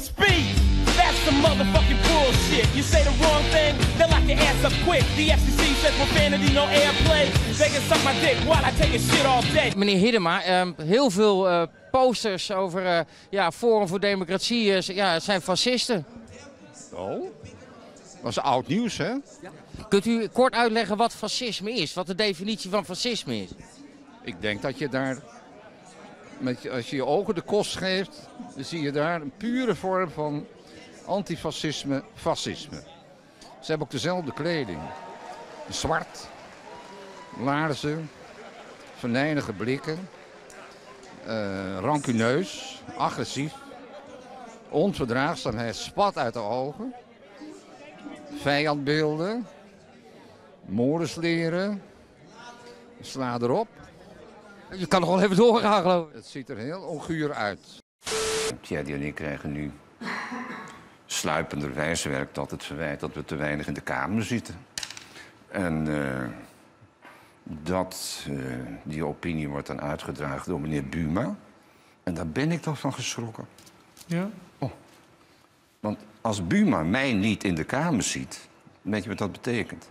Speed. That's some motherfucking bullshit. You say the wrong thing, they lock your ass up quick. The FCC says profanity, no airplay. They can suck my dick while I take a shit all day. Meneer Hiddema, ehm, heel veel eh, posters over eh, ja, Forum voor Democratie eh, ja, zijn fascisten. Oh, dat is oud nieuws, hè? Kunt u kort uitleggen wat fascisme is? Wat de definitie van fascisme is? Ik denk dat je daar, met, als je je ogen de kost geeft, dan zie je daar een pure vorm van antifascisme, fascisme. Ze hebben ook dezelfde kleding. Zwart, laarzen, venijnige blikken, eh rancuneus, agressief, onverdraagzaamheid spat uit de ogen, vijandbeelden, moordensleren, sla erop. Je kan nog wel even doorgaan, geloof ik. Het ziet er heel onguur uit. Thierry en ik krijgen nu sluipenderwijs werk tot het verwijt dat we te weinig in de Kamer zitten. En eh, dat, eh, die opinie wordt dan uitgedragen door meneer Buma. En daar ben ik toch van geschrokken. Ja? Want als Buma mij niet in de Kamer ziet, weet je wat dat betekent?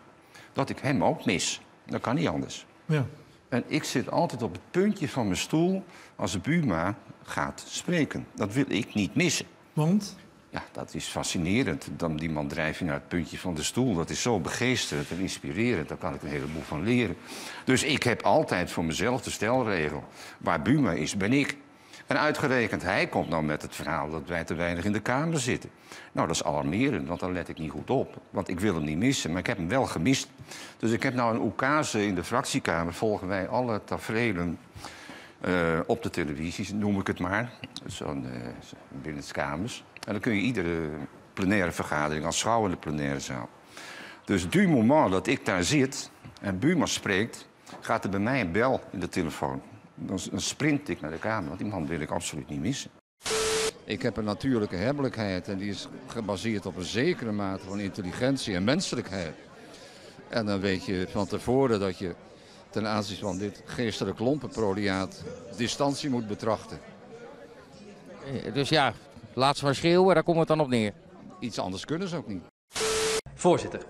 Dat ik hem ook mis. Dat kan niet anders. Ja. En ik zit altijd op het puntje van mijn stoel als Buma gaat spreken. Dat wil ik niet missen. Want? Ja, dat is fascinerend. Dan die man drijf je naar het puntje van de stoel. Dat is zo begeesterend en inspirerend. Daar kan ik een heleboel van leren. Dus ik heb altijd voor mezelf de stelregel. Waar Buma is, ben ik. En uitgerekend, hij komt nou met het verhaal dat wij te weinig in de Kamer zitten. Nou, dat is alarmerend, want dan let ik niet goed op. Want ik wil hem niet missen, maar ik heb hem wel gemist. Dus ik heb nou een oekase in de fractiekamer. Volgen wij alle tafereelen eh, op de televisie, noem ik het maar. Zo'n eh, zo- binnenskamers. En dan kun je iedere plenaire vergadering aanschouwen in de plenaire zaal. Dus du moment dat ik daar zit en Buma spreekt, gaat er bij mij een bel in de telefoon. Dan, dan sprint ik naar de kamer, want die man wil ik absoluut niet missen. Ik heb een natuurlijke hebbelijkheid en die is gebaseerd op een zekere mate van intelligentie en menselijkheid. En dan weet je van tevoren dat je ten aanzien van dit geestelijk lompenproliaat distantie moet betrachten. Eh, Dus ja, laat ze maar schreeuwen, daar komt het dan op neer. Iets anders kunnen ze ook niet. Voorzitter,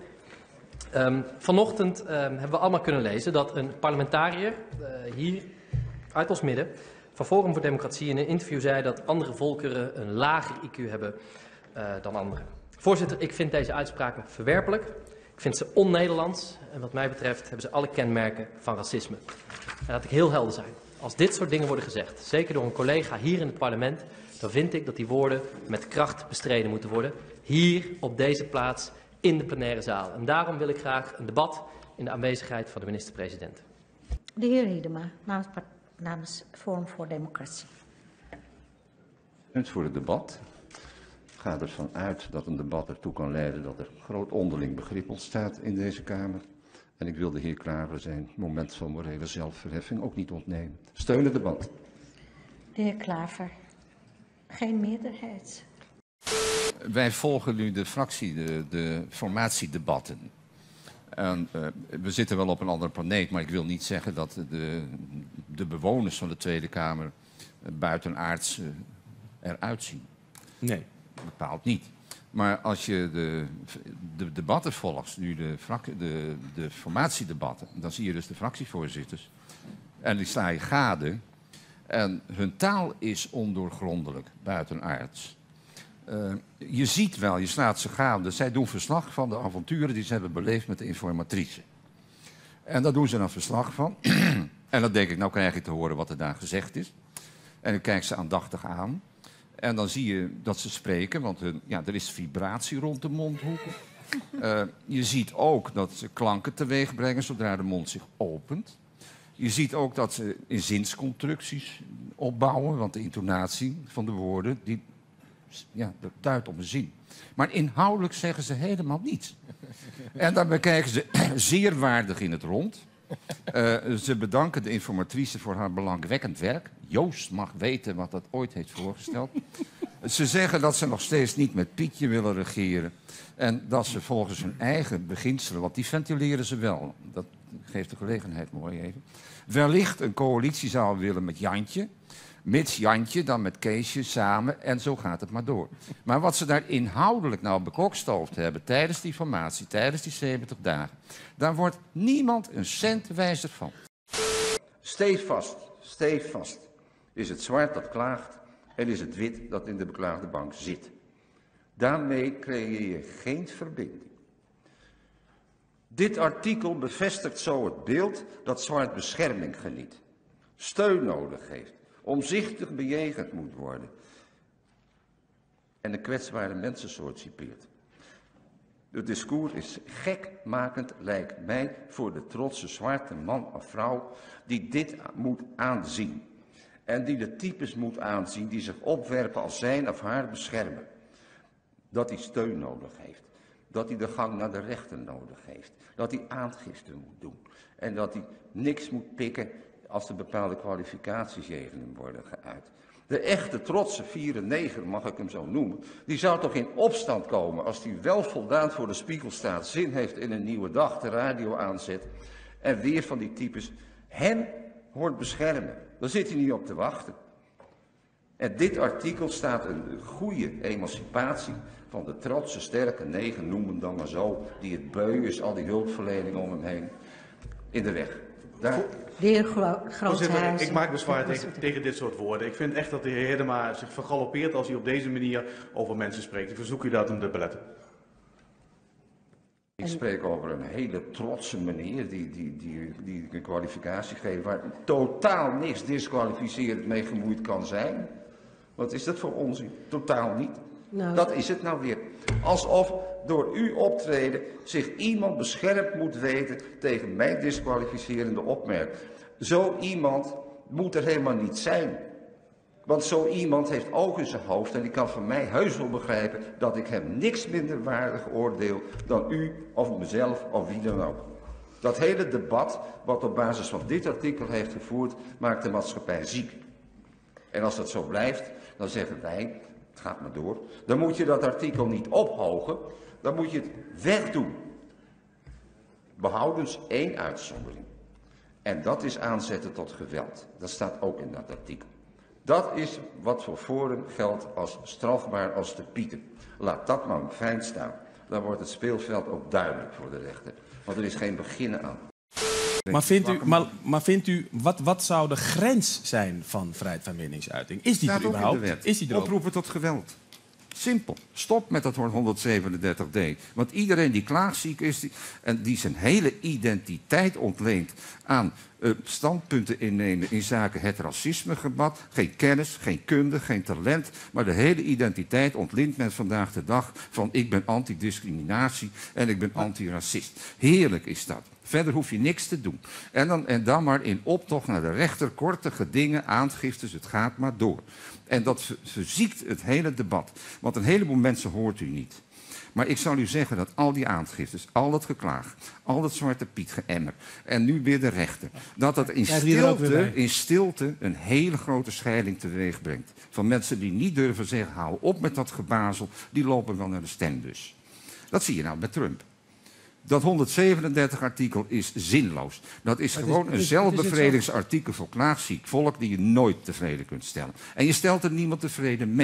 ehm, vanochtend ehm, hebben we allemaal kunnen lezen dat een parlementariër eh, hier uit ons midden van Forum voor Democratie in een interview zei dat andere volkeren een lager IQ hebben eh, dan anderen. Voorzitter, ik vind deze uitspraken verwerpelijk. Ik vind ze on-Nederlands en wat mij betreft hebben ze alle kenmerken van racisme. En laat ik heel helder zijn. Als dit soort dingen worden gezegd, zeker door een collega hier in het parlement, dan vind ik dat die woorden met kracht bestreden moeten worden. Hier op deze plaats in de plenaire zaal. En daarom wil ik graag een debat in de aanwezigheid van de minister-president. De heer Hiedema, namens, namens Forum voor Democratie. Punt voor het debat. Ik ga ervan uit dat een debat ertoe kan leiden dat er groot onderling begrip ontstaat in deze Kamer. En ik wil de heer Klaver zijn moment van morele zelfverheffing ook niet ontnemen. Steun het debat. De heer Klaver. Geen meerderheid. Wij volgen nu de fractie, de, de formatiedebatten. En, eh, we zitten wel op een andere planeet, maar ik wil niet zeggen dat de, de bewoners van de Tweede Kamer eh, buitenaards eh, eruit zien. Nee. Bepaald niet. Maar als je de, de debatten volgt, nu de, de, de formatiedebatten, dan zie je dus de fractievoorzitters. En die sla je gade. En hun taal is ondoorgrondelijk, buitenaards. Eh, je ziet wel, je slaat ze gade. Zij doen verslag van de avonturen die ze hebben beleefd met de informatrice. En daar doen ze dan verslag van. en dan denk ik, nou krijg ik te horen wat er daar gezegd is. En ik kijk ze aandachtig aan. En dan zie je dat ze spreken, want hun, ja, er is vibratie rond de mondhoeken. Eh, je ziet ook dat ze klanken teweeg brengen zodra de mond zich opent. Je ziet ook dat ze in zinsconstructies opbouwen, want de intonatie van de woorden die, ja, dat duidt een zin. Maar inhoudelijk zeggen ze helemaal niets. En daarbij kijken ze zeer waardig in het rond. Eh, ze bedanken de informatrice voor haar belangwekkend werk. Joost mag weten wat dat ooit heeft voorgesteld. ze zeggen dat ze nog steeds niet met Pietje willen regeren. En dat ze volgens hun eigen beginselen, want die ventileren ze wel. Dat geeft de gelegenheid mooi even. Wellicht een coalitie zouden willen met Jantje. Mits Jantje dan met Keesje samen en zo gaat het maar door. Maar wat ze daar inhoudelijk nou bekokstoofd hebben tijdens die formatie, tijdens die 70 dagen, daar wordt niemand een cent wijzer van. Stevast, stevast is het zwart dat klaagt en is het wit dat in de beklaagde bank zit. Daarmee creëer je geen verbinding. Dit artikel bevestigt zo het beeld dat zwart bescherming geniet, steun nodig heeft, omzichtig bejegend moet worden en een kwetsbare mensensoort cipeert. Het discours is gekmakend, lijkt mij, voor de trotse zwarte man of vrouw die dit moet aanzien. En die de types moet aanzien die zich opwerpen als zijn of haar beschermen. Dat hij steun nodig heeft. Dat hij de gang naar de rechter nodig heeft. Dat hij aangifte moet doen. En dat hij niks moet pikken als er bepaalde hem worden geuit. De echte trotse vierenneger, mag ik hem zo noemen, die zou toch in opstand komen als hij wel voldaan voor de spiegel staat, zin heeft in een nieuwe dag, de radio aanzet en weer van die types hem hoort beschermen. Daar zit hij niet op te wachten. En dit artikel staat een goede emancipatie van de trotse, sterke negen, noem hem dan maar zo, die het beu is, al die hulpverlening om hem heen, in de weg. Daar, De heer Gro Voorzitter, Groothuizen. ik maak bezwaar tegen, tegen dit soort woorden. Ik vind echt dat de heer Hedema zich vergalopeert als hij op deze manier over mensen spreekt. Ik verzoek u dat om te beletten. Ik spreek over een hele trotse meneer die, die, die, die een kwalificatie geeft waar totaal niks disqualificerend mee gemoeid kan zijn. Wat is dat voor onzin? Totaal niet. Nou. Dat is het nou weer. Alsof door uw optreden zich iemand beschermd moet weten tegen mijn disqualificerende opmerking. Zo iemand moet er helemaal niet zijn. Want zo iemand heeft oog in zijn hoofd en die kan van mij heus wel begrijpen dat ik hem niks minder waardig oordeel dan u of mezelf of wie dan ook. Dat hele debat wat op basis van dit artikel heeft gevoerd, maakt de maatschappij ziek. En als dat zo blijft, dan zeggen wij, het gaat maar door, dan moet je dat artikel niet ophogen, dan moet je het wegdoen. Behoudens één uitzondering. En dat is aanzetten tot geweld. Dat staat ook in dat artikel. Dat is wat voor Forum geldt als strafbaar als de pieten. Laat dat maar fijn staan. Dan wordt het speelveld ook duidelijk voor de rechter. Want er is geen beginnen aan. Maar vindt u, maar, maar vindt u wat, wat zou de grens zijn van vrijheid van meningsuiting? Is die Staat er überhaupt? Is die er? Oproepen tot geweld. Simpel. Stop met dat 137d. Want iedereen die klaagziek is die, en die zijn hele identiteit ontleent aan eh, standpunten innemen in zaken het racismegebad. Geen kennis, geen kunde, geen talent. Maar de hele identiteit ontlint men vandaag de dag van ik ben antidiscriminatie en ik ben antiracist. Heerlijk is dat. Verder hoef je niks te doen. En dan, en dan maar in optocht naar de rechter, korte gedingen, aangiftes, het gaat maar door. En dat ver- verziekt het hele debat. Want een heleboel mensen hoort u niet. Maar ik zal u zeggen dat al die aangiftes, al dat geklaag, al dat zwarte piet geëmmer en nu weer de rechter, dat dat in stilte, bij? in stilte een hele grote scheiding teweeg brengt. Van mensen die niet durven zeggen, hou op met dat gebazel, die lopen wel naar de stembus. Dat zie je nou met Trump. Dat 137-artikel is zinloos. Dat is gewoon een zelfbevredigingsartikel voor klaagziek volk die je nooit tevreden kunt stellen. En je stelt er niemand tevreden mee.